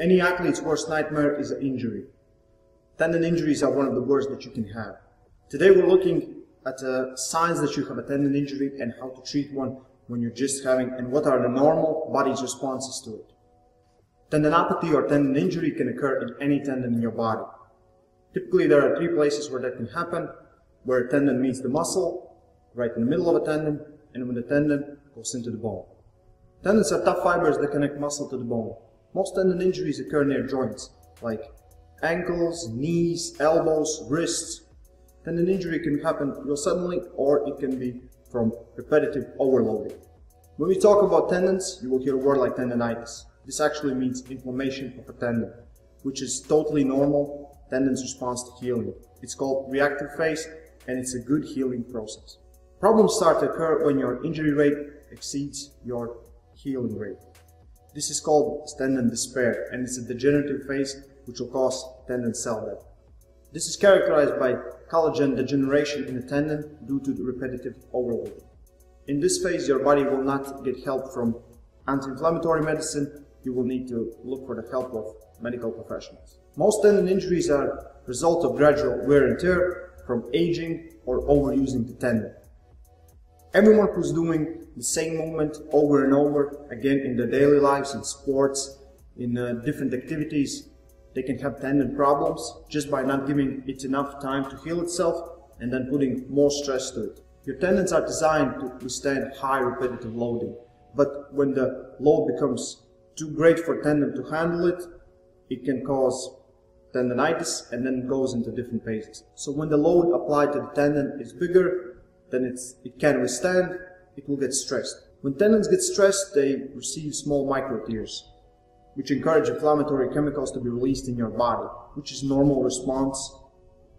Any athlete's worst nightmare is an injury. Tendon injuries are one of the worst that you can have. Today we're looking at uh, signs that you have a tendon injury and how to treat one when you're just having and what are the normal body's responses to it. Tendinopathy or tendon injury can occur in any tendon in your body. Typically there are three places where that can happen, where a tendon meets the muscle, right in the middle of a tendon, and when the tendon goes into the bone. Tendons are tough fibers that connect muscle to the bone. Most tendon injuries occur near joints, like ankles, knees, elbows, wrists. Tendon injury can happen real suddenly or it can be from repetitive overloading. When we talk about tendons, you will hear a word like tendonitis. This actually means inflammation of a tendon, which is totally normal tendon's response to healing. It's called reactive phase and it's a good healing process. Problems start to occur when your injury rate exceeds your healing rate. This is called tendon dysrepair and it's a degenerative phase which will cause tendon cell death. This is characterized by collagen degeneration in the tendon due to repetitive overloading. In this phase, your body will not get help from anti-inflammatory medicine you will need to look for the help of medical professionals. Most tendon injuries are result of gradual wear and tear from aging or overusing the tendon. Everyone who's doing the same movement over and over again in their daily lives, in sports, in uh, different activities, they can have tendon problems just by not giving it enough time to heal itself and then putting more stress to it. Your tendons are designed to withstand high repetitive loading, but when the load becomes too great for tendon to handle it, it can cause tendonitis and then goes into different phases. So when the load applied to the tendon is bigger than it's, it can withstand, it will get stressed. When tendons get stressed, they receive small micro tears, which encourage inflammatory chemicals to be released in your body, which is normal response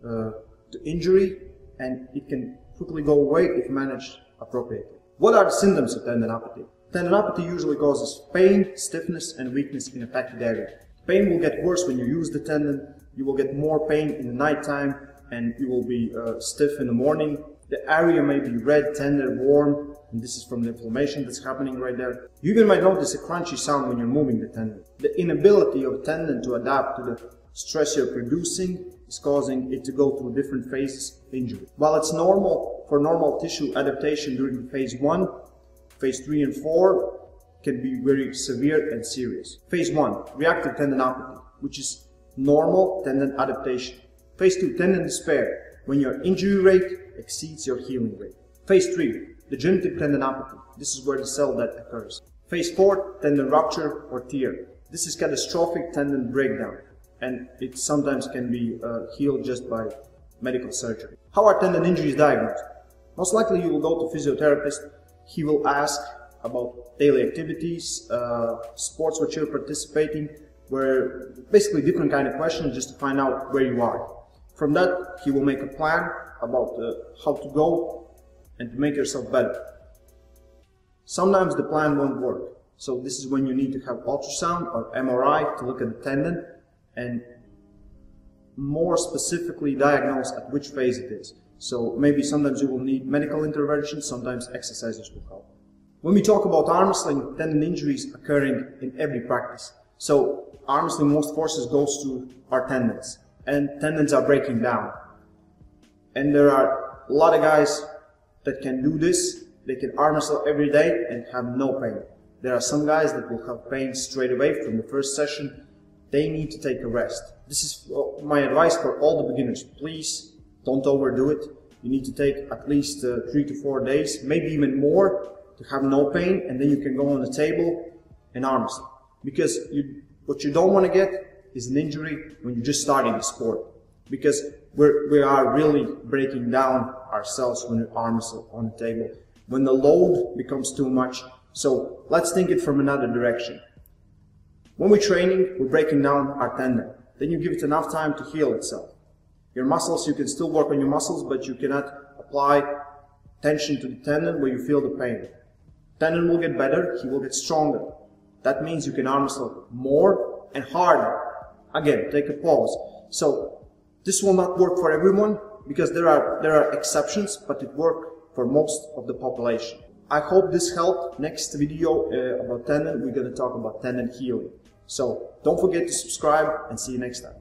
uh, to injury, and it can quickly go away if managed appropriately. What are the symptoms of tendinopathy? Tendinopathy usually causes pain, stiffness, and weakness in affected area. Pain will get worse when you use the tendon. You will get more pain in the nighttime, and you will be uh, stiff in the morning. The area may be red, tender, warm, and this is from the inflammation that's happening right there. You even might notice a crunchy sound when you're moving the tendon. The inability of tendon to adapt to the stress you're producing is causing it to go through different phases of injury. While it's normal for normal tissue adaptation during phase 1, Phase 3 and 4 can be very severe and serious. Phase 1, reactive tendinopathy, which is normal tendon adaptation. Phase 2, tendon dysrepair, when your injury rate exceeds your healing rate. Phase 3, degenerative tendinopathy. This is where the cell death occurs. Phase 4, tendon rupture or tear. This is catastrophic tendon breakdown and it sometimes can be uh, healed just by medical surgery. How are tendon injuries diagnosed? Most likely you will go to physiotherapist he will ask about daily activities, uh, sports which you're participating, where basically different kind of questions just to find out where you are. From that, he will make a plan about uh, how to go and to make yourself better. Sometimes the plan won't work. So this is when you need to have ultrasound or MRI to look at the tendon and more specifically diagnose at which phase it is. So maybe sometimes you will need medical intervention, sometimes exercises will help. When we talk about arm wrestling, tendon injuries occurring in every practice. So arm wrestling, most forces goes to our tendons, and tendons are breaking down. And there are a lot of guys that can do this. They can arm wrestle every day and have no pain. There are some guys that will have pain straight away from the first session. They need to take a rest. This is my advice for all the beginners. Please don't overdo it. You need to take at least uh, three to four days, maybe even more, to have no pain, and then you can go on the table and arm wrestle. Because you, what you don't want to get is an injury when you're just starting the sport. Because we're, we are really breaking down ourselves when we arm wrestle on the table. When the load becomes too much. So let's think it from another direction. When we're training, we're breaking down our tendon. Then you give it enough time to heal itself. Your muscles, you can still work on your muscles, but you cannot apply tension to the tendon where you feel the pain. Tendon will get better, he will get stronger. That means you can arm wrestle more and harder. Again, take a pause. So this will not work for everyone because there are there are exceptions, but it works for most of the population. I hope this helped. Next video uh, about tendon, we're going to talk about tendon healing. So don't forget to subscribe and see you next time.